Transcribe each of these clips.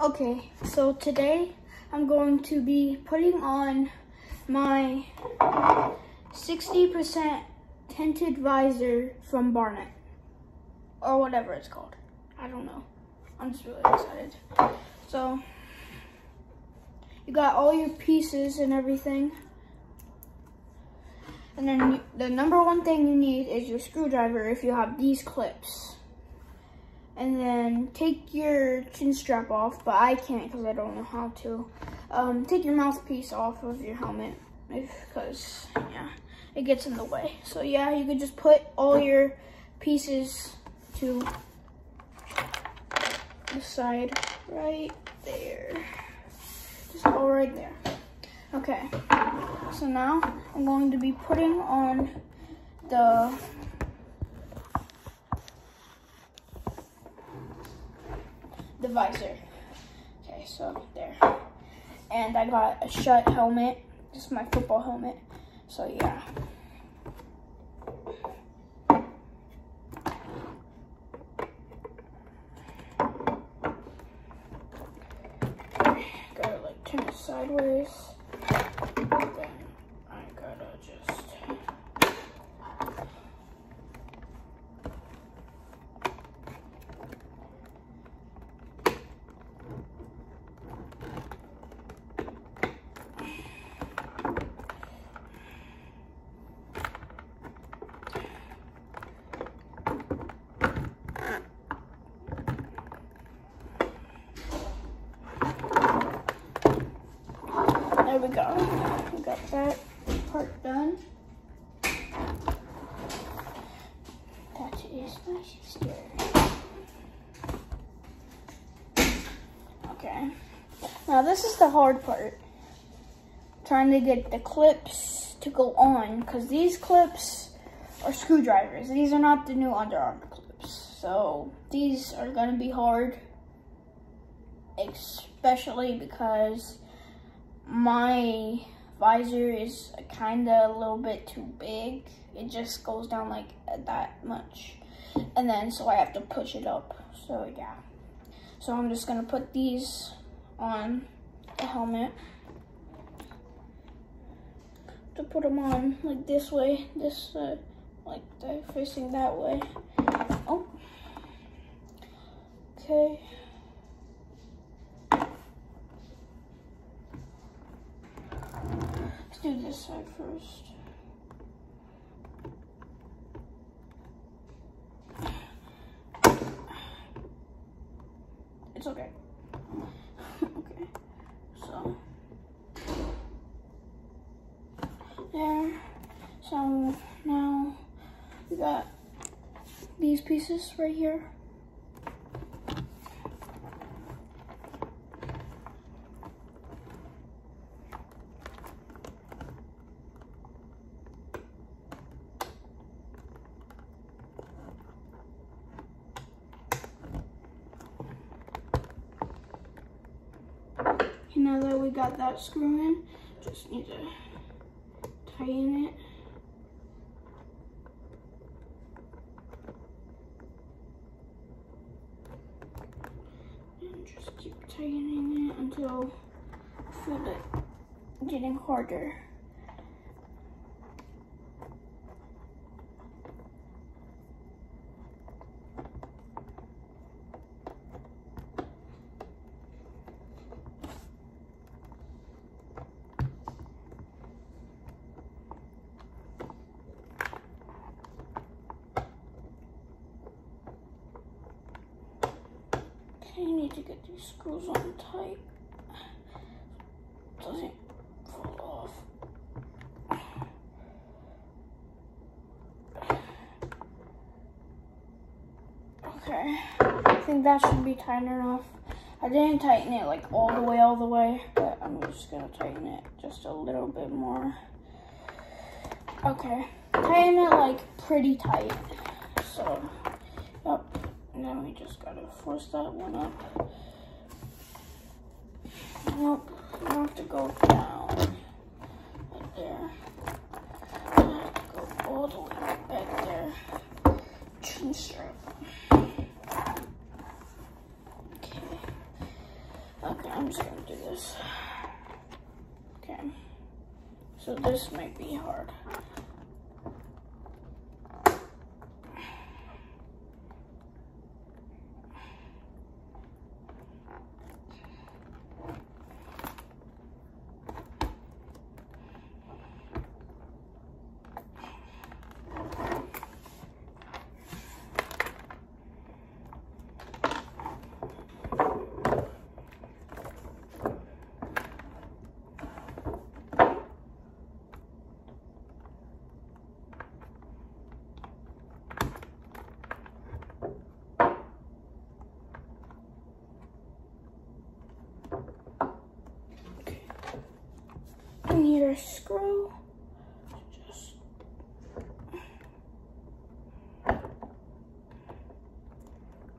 Okay, so today I'm going to be putting on my 60% tinted visor from Barnett. Or whatever it's called. I don't know. I'm just really excited. So, you got all your pieces and everything. And then you, the number one thing you need is your screwdriver if you have these clips. And then take your chin strap off, but I can't because I don't know how to. Um, take your mouthpiece off of your helmet because, yeah, it gets in the way. So yeah, you could just put all your pieces to the side right there. Just go right there. Okay, so now I'm going to be putting on the the visor. Okay, so there. And I got a Schutt helmet, just my football helmet. So yeah. Gotta like turn it sideways. Then I gotta just There we go. We got that part done. That is my sister. Okay. Now this is the hard part. Trying to get the clips to go on because these clips are screwdrivers. These are not the new Under Armour clips. So these are going to be hard. Especially because my visor is kind of a little bit too big. It just goes down like that much. And then, so I have to push it up. So yeah. So I'm just gonna put these on the helmet. To put them on like this way, this, uh, like facing that way. Oh. Okay. Let's do this side first. It's okay. okay. So there. So now we got these pieces right here. Now that we got that screw in, just need to tighten it. And just keep tightening it until I feel it getting harder. I need to get these screws on tight. Doesn't fall off. Okay, I think that should be tight enough. I didn't tighten it like all the way, all the way, but I'm just gonna tighten it just a little bit more. Okay, tighten it like pretty tight. So. Then we just gotta force that one up. Nope, you have to go down. Right there. Have to go all the way back there. Chin strap. Okay. Okay, I'm just gonna do this. Okay. So this might be hard. I screw. Just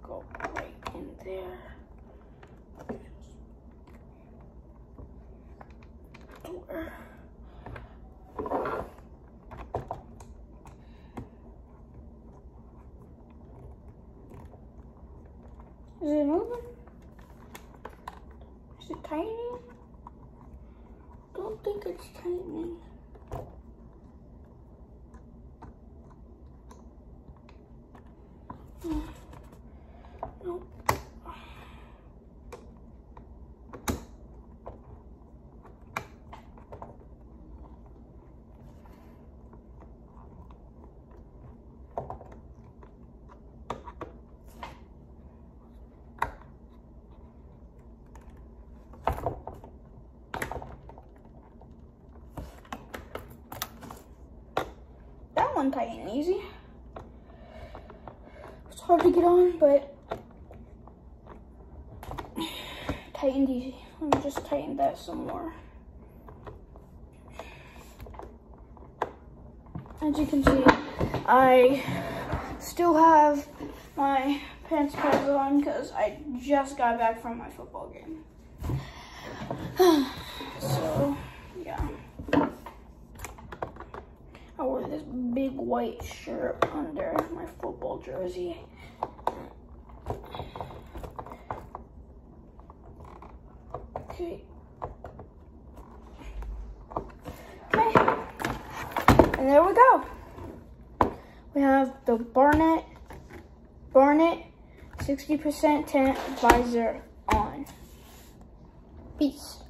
go right in there. Is it moving? Is it tightening? It's tightening. Nope. One tighten easy. It's hard to get on, but tight and easy. Let me just tighten that some more. As you can see, I still have my pants pads on because I just got back from my football game. so, yeah. I wore this big white shirt under my football jersey. Okay. Okay. And there we go. We have the Barnett, Barnett 60% tint visor on. Peace.